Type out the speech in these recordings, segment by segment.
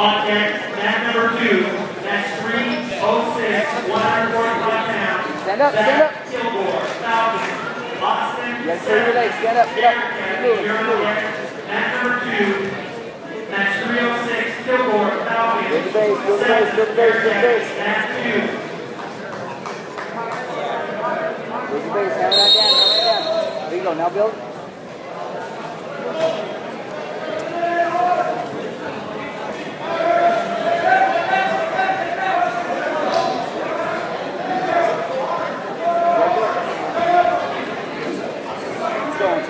On deck, mat number two, that's 306, 145 pounds. Stand up, stand up. Kilgore, Falcon. Austin, gotta clear your legs. Stand up, get up. Keep you're on moving. deck. Mat number two, that's 306, Kilgore, Falcon. The base, the base, the base, the base. Mat two, the base, hammer that down, hammer that down. There you go, now build. Keep going, keep going. Take your arm. And when you get out of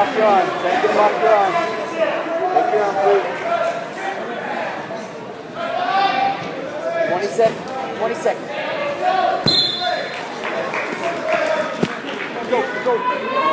off your arm. Take them off your arm. Take your arm, please. 20 seconds. 20 seconds. Go, go.